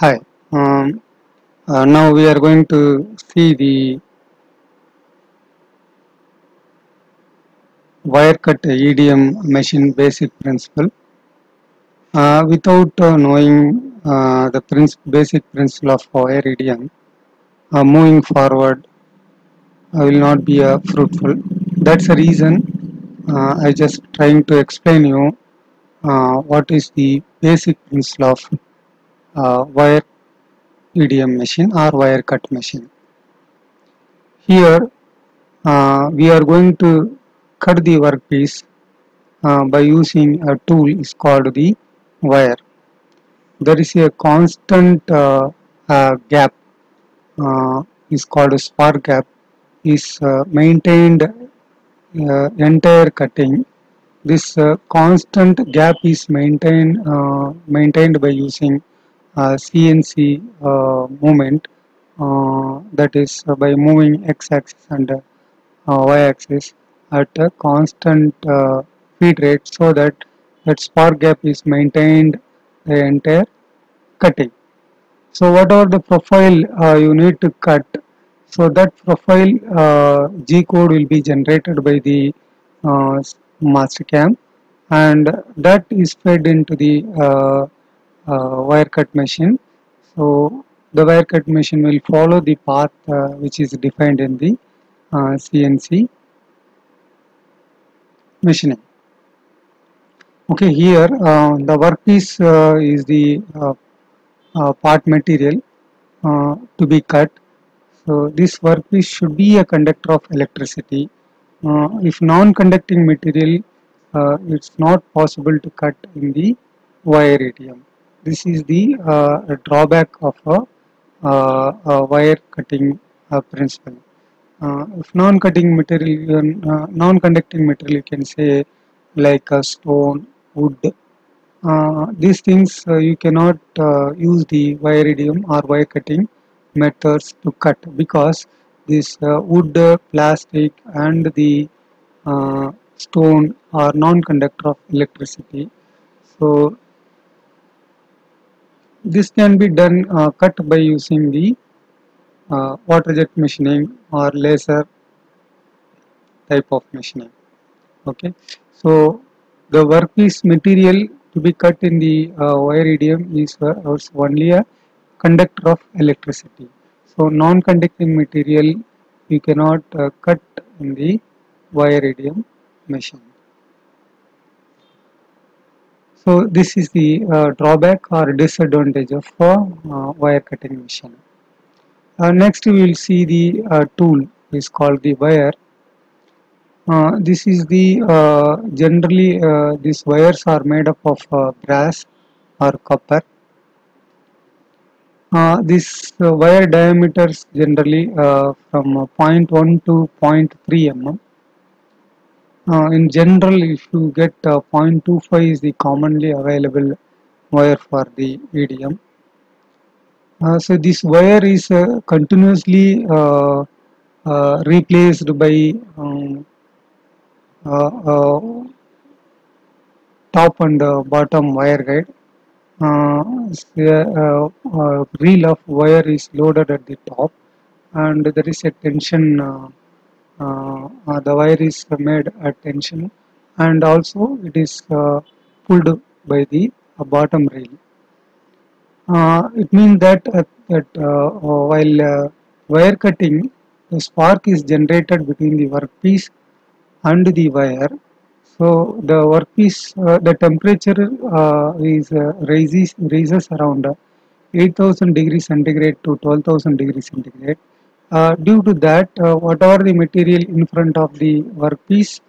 Hi. Um, uh, now we are going to see the wire cut EDM machine basic principle. Uh, without uh, knowing uh, the princi- basic principle of wire EDM, uh, moving forward uh, will not be fruitful. That's the reason I just trying to explain you what is the basic principle of uh, wire EDM machine or wire cut machine. Here uh, we are going to cut the workpiece uh, by using a tool is called the wire. There is a constant uh, gap uh, is called a spark gap is uh, maintained entire cutting. This uh, constant gap is maintained uh, maintained by using CNC uh, movement uh, that is uh, by moving x-axis and y-axis at a constant feed rate so that that spark gap is maintained the entire cutting. So whatever the profile uh, you need to cut, so that profile uh, G code will be generated by the uh, Mastercam and that is fed into the wire cut machine. So the wire cut machine will follow the path uh, which is defined in the uh, CNC machining. Okay, here uh, the workpiece uh, is the uh, uh, part material uh, to be cut. So this workpiece should be a conductor of electricity. Uh, if non-conducting material, uh, it's not possible to cut in the wire EDM. This is the uh, drawback of a, uh, a wire cutting uh, principle. Uh, if non-cutting material, uh, non-conducting material, you can say like a stone, wood. Uh, these things you cannot use the wire EDM or wire cutting methods to cut because this wood, plastic, and the stone are non-conductor of electricity. So this can be done uh, cut by using the uh, water jet machining or laser type of machining. Okay. So the workpiece material to be cut in the uh, wire EDM is only a conductor of electricity. So non-conducting material you cannot uh, cut in the wire EDM machine so this is the uh, drawback or disadvantage of uh, uh, wire cutting machine. Uh, next we will see the uh, tool is called the wire. Uh, this is the generally these wires are made up of brass or copper. This wire diameters generally from uh, 0.1 to 0.3 mm uh, in general if you get uh, 0.25 is the commonly available wire for the EDM uh, so this wire is uh, continuously uh, uh, replaced by um, top and bottom wire guide. S- uh, reel of wire is loaded at the top and there is a tension the wire is made at tension and also it is uh, pulled by the uh, bottom rail. uh, it means that uh, that uh, uh, while uh, wire cutting the spark is generated between the workpiece and the wire so the workpiece uh, the temperature uh, is uh, raises raises around uh, 8000 degrees centigrade to 12000 degrees centigrade uh, due to that uh, whatever the material in front of the workpiece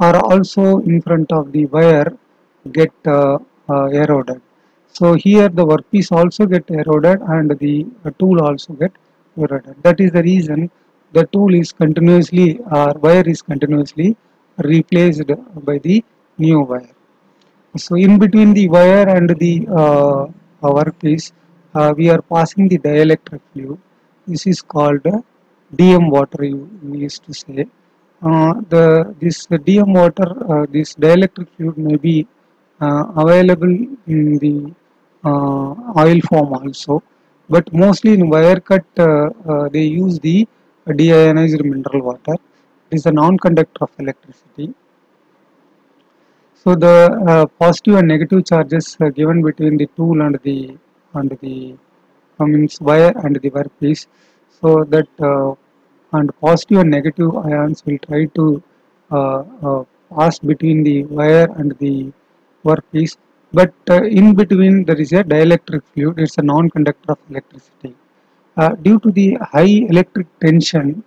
are also in front of the wire get uh, uh, eroded so here the workpiece also get eroded and the tool also get eroded. That is the reason the tool is continuously or wire is continuously replaced by the new wire. So in between the wire and the uh, workpiece, uh, we are passing the dielectric fluid. This is called DM water. We used to say. Uh, the this DM water, uh, this dielectric fluid may be uh, available in the uh, oil form also but mostly in wire cut uh, uh, they use the deionized mineral water it is a non-conductor of electricity so the positive and negative charges given between the tool and the and the means wire and the workpiece so that uh, and positive and negative ions will try to uh, uh, pass between the wire and the workpiece but uh, in between there is a dielectric fluid. It's a non-conductor of electricity. Due to the high electric tension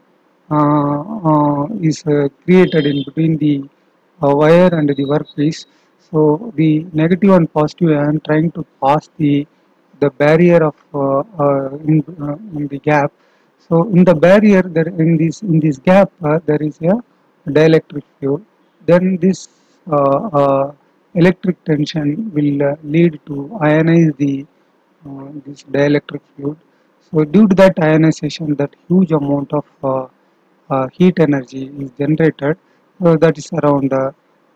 is created in between the wire and the workpiece so the negative and positive ion trying to pass the the barrier of uh, uh, in, uh, in, the gap. So in the barrier there in this in this gap there is a dielectric fluid. Then this electric tension will lead to ionize the this dielectric fluid. So due to that ionization, that huge amount of uh, uh, heat energy is generated. So that is around uh,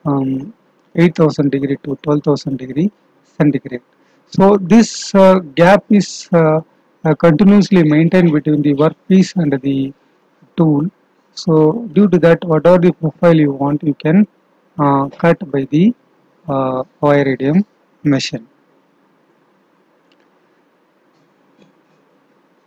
um, 8000 degree to 12000 degree centigrade. So this uh, gap is uh, uh, continuously maintained between the workpiece and the tool. So due to that whatever the profile you want you can cut by the uh, EDM machine.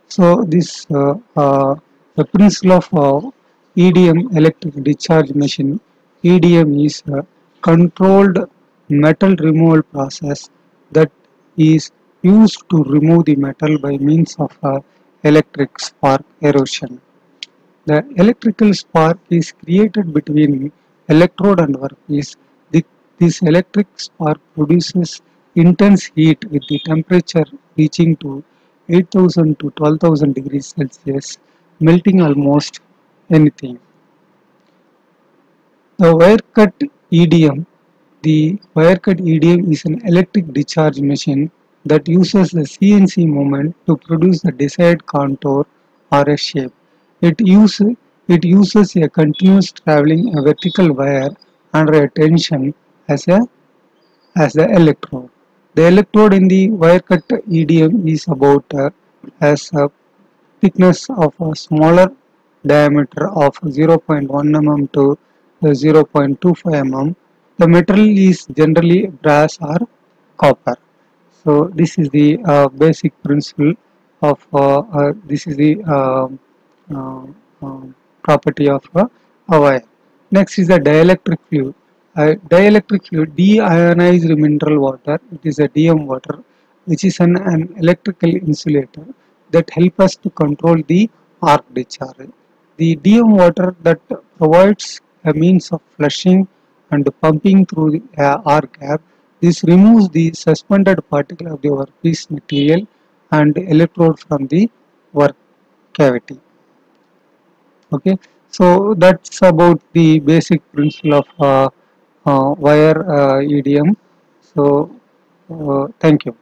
So this uh, uh, the principle of uh, EDM electric discharge machine EDM is a controlled metal removal process that is used to remove the metal by means of a electric spark erosion. The electrical spark is created between electrode and workpiece. This electric spark produces intense heat with the temperature reaching to 8000 to 12000 degrees Celsius, melting almost anything. The wire cut EDM the wire cut EDM is an electric discharge machine that uses the CNC movement to produce the desired contour or a shape. It, use, it uses a continuous traveling a vertical wire under a tension as a as the electrode. The electrode in the wire cut EDM is about uh, as a thickness of a smaller diameter of 0.1 mm to 0.25 mm the material is generally brass or copper. So this is the uh, basic principle of uh, uh, this is the um, uh, um, property of a wire. Next is the dielectric fluid. dielectric fluid, deionized mineral water, it is a DM water which is an, an electrical insulator that help us to control the arc discharge. The DM water that provides a means of flushing and pumping through the uh, gap. This removes the suspended particle of the workpiece material and electrode from the work cavity. Okay, so that's about the basic principle of uh, uh, wire uh, EDM. So, uh, thank you.